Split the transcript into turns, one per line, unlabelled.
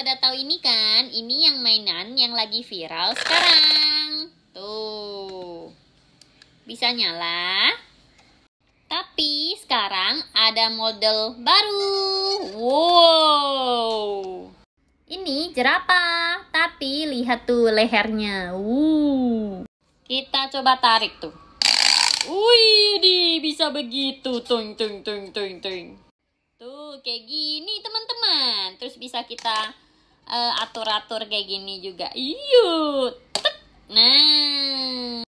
pada tahu ini kan? Ini yang mainan yang lagi viral sekarang. Tuh. Bisa nyala. Tapi sekarang ada model baru. Wow. Ini jerapah, tapi lihat tuh lehernya. Uh. Kita coba tarik tuh. Wih, di bisa begitu, tung tung tung tung tung. Tuh, kayak gini teman-teman. Terus bisa kita uh, kayak gini juga. Nah.